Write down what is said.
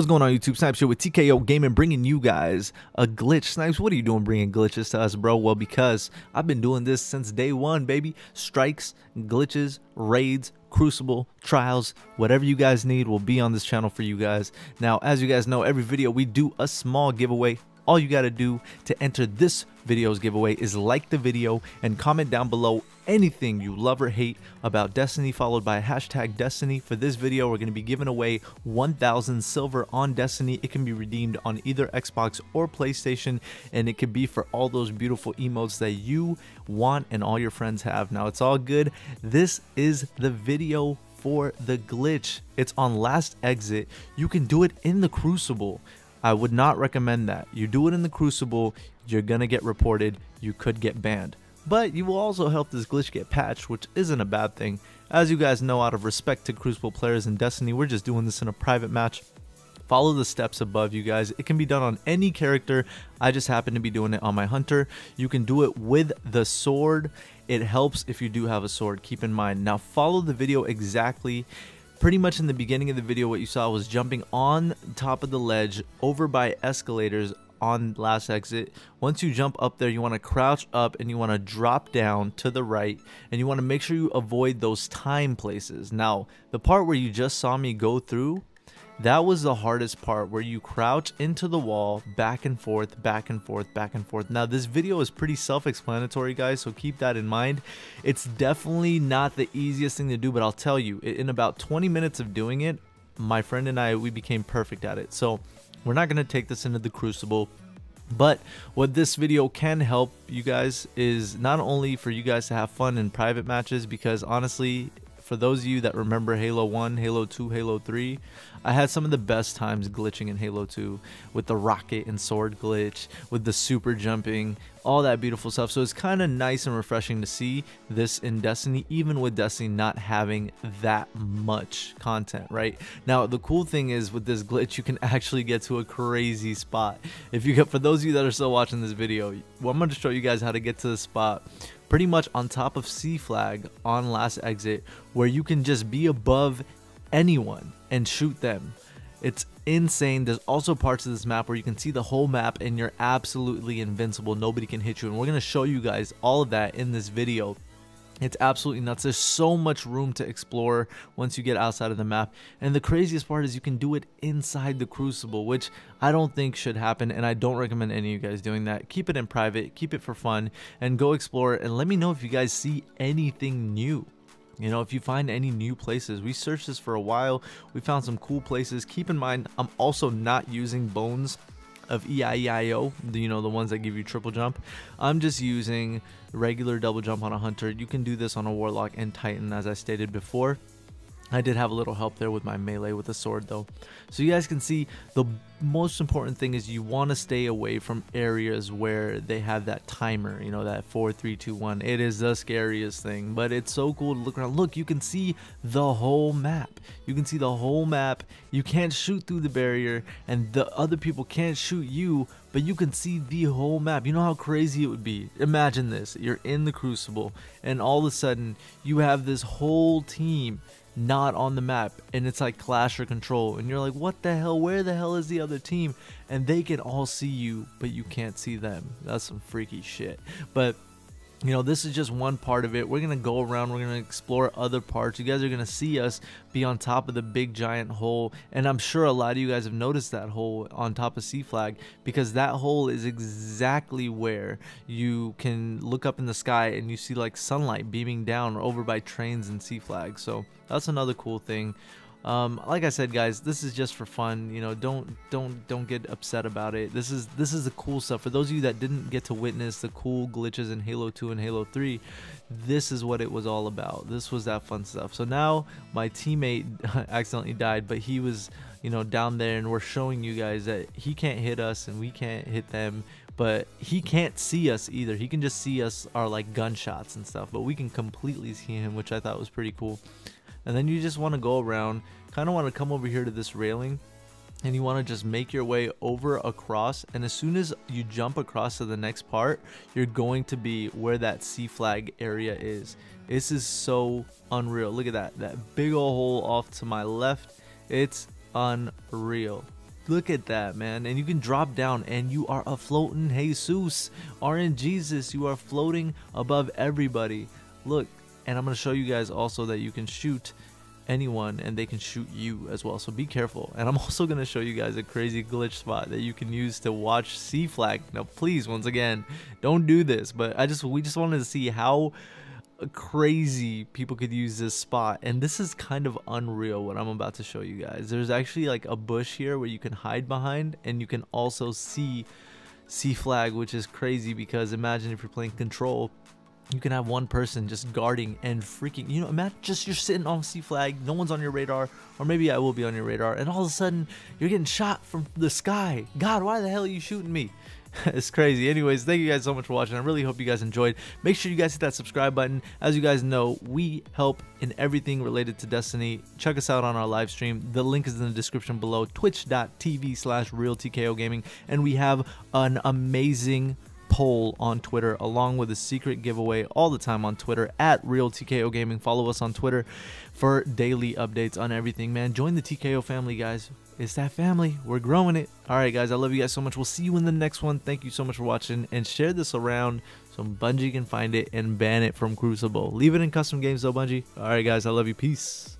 What's going on YouTube? Snipes here with TKO Gaming bringing you guys a glitch. Snipes, what are you doing bringing glitches to us, bro? Well, because I've been doing this since day one, baby. Strikes, glitches, raids, crucible, trials, whatever you guys need will be on this channel for you guys. Now, as you guys know, every video we do a small giveaway all you got to do to enter this video's giveaway is like the video and comment down below anything you love or hate about Destiny followed by hashtag Destiny. For this video, we're going to be giving away 1000 silver on Destiny. It can be redeemed on either Xbox or PlayStation and it could be for all those beautiful emotes that you want and all your friends have. Now it's all good. This is the video for the glitch. It's on last exit. You can do it in the Crucible. I would not recommend that. You do it in the Crucible, you're gonna get reported, you could get banned. But you will also help this glitch get patched, which isn't a bad thing. As you guys know, out of respect to Crucible players in Destiny, we're just doing this in a private match. Follow the steps above, you guys. It can be done on any character. I just happen to be doing it on my hunter. You can do it with the sword. It helps if you do have a sword, keep in mind. Now follow the video exactly pretty much in the beginning of the video what you saw was jumping on top of the ledge over by escalators on last exit. Once you jump up there you want to crouch up and you want to drop down to the right and you want to make sure you avoid those time places. Now the part where you just saw me go through that was the hardest part where you crouch into the wall back and forth, back and forth, back and forth. Now this video is pretty self-explanatory guys, so keep that in mind. It's definitely not the easiest thing to do, but I'll tell you, in about 20 minutes of doing it, my friend and I, we became perfect at it. So we're not going to take this into the crucible. But what this video can help you guys is not only for you guys to have fun in private matches because honestly for those of you that remember Halo 1, Halo 2, Halo 3, I had some of the best times glitching in Halo 2 with the rocket and sword glitch, with the super jumping, all that beautiful stuff. So it's kind of nice and refreshing to see this in Destiny, even with Destiny not having that much content, right? Now, the cool thing is with this glitch, you can actually get to a crazy spot. If you get, for those of you that are still watching this video, well, I'm going to show you guys how to get to the spot pretty much on top of C flag on last exit where you can just be above anyone and shoot them. It's insane. There's also parts of this map where you can see the whole map and you're absolutely invincible. Nobody can hit you. And we're going to show you guys all of that in this video. It's absolutely nuts. There's so much room to explore once you get outside of the map. And the craziest part is you can do it inside the Crucible, which I don't think should happen. And I don't recommend any of you guys doing that. Keep it in private, keep it for fun, and go explore. And let me know if you guys see anything new. You know, if you find any new places, we searched this for a while. We found some cool places. Keep in mind, I'm also not using bones of Eao, you know, the ones that give you triple jump. I'm just using regular double jump on a hunter. You can do this on a warlock and titan as I stated before. I did have a little help there with my melee with the sword though. So you guys can see the most important thing is you want to stay away from areas where they have that timer, you know, that 4, 3, 2, 1. It is the scariest thing, but it's so cool to look around. Look, you can see the whole map. You can see the whole map. You can't shoot through the barrier and the other people can't shoot you, but you can see the whole map. You know how crazy it would be? Imagine this. You're in the Crucible and all of a sudden you have this whole team not on the map and it's like clash or control and you're like what the hell? Where the hell is the other team? And they can all see you but you can't see them. That's some freaky shit. But you know this is just one part of it. We're gonna go around we're gonna explore other parts. You guys are gonna see us be on top of the big giant hole and i'm sure a lot of you guys have noticed that hole on top of c flag because that hole is exactly where you can look up in the sky and you see like sunlight beaming down over by trains and c flag so that's another cool thing um, like I said, guys, this is just for fun. You know, don't don't don't get upset about it. This is this is the cool stuff. For those of you that didn't get to witness the cool glitches in Halo 2 and Halo 3, this is what it was all about. This was that fun stuff. So now my teammate accidentally died, but he was you know down there, and we're showing you guys that he can't hit us and we can't hit them. But he can't see us either. He can just see us our like gunshots and stuff, but we can completely see him, which I thought was pretty cool and then you just want to go around kind of want to come over here to this railing and you want to just make your way over across and as soon as you jump across to the next part you're going to be where that C flag area is this is so unreal look at that that big old hole off to my left it's unreal Look at that, man. And you can drop down and you are a floating Jesus. RN Jesus, you are floating above everybody. Look, and I'm going to show you guys also that you can shoot anyone and they can shoot you as well. So be careful. And I'm also going to show you guys a crazy glitch spot that you can use to watch C flag. Now, please, once again, don't do this. But I just we just wanted to see how crazy people could use this spot and this is kind of unreal what i'm about to show you guys there's actually like a bush here where you can hide behind and you can also see c flag which is crazy because imagine if you're playing control you can have one person just guarding and freaking you know imagine just you're sitting on c flag no one's on your radar or maybe i will be on your radar and all of a sudden you're getting shot from the sky. God why the hell are you shooting me? It's crazy. Anyways thank you guys so much for watching. I really hope you guys enjoyed. Make sure you guys hit that subscribe button. As you guys know we help in everything related to destiny. Check us out on our live stream. The link is in the description below twitch.tv slash real tko gaming. And we have an amazing poll on Twitter, along with a secret giveaway all the time on Twitter at Real TKO Gaming. Follow us on Twitter for daily updates on everything, man. Join the TKO family, guys. It's that family. We're growing it. All right, guys. I love you guys so much. We'll see you in the next one. Thank you so much for watching and share this around so Bungie can find it and ban it from Crucible. Leave it in custom games though, Bungie. All right, guys. I love you. Peace.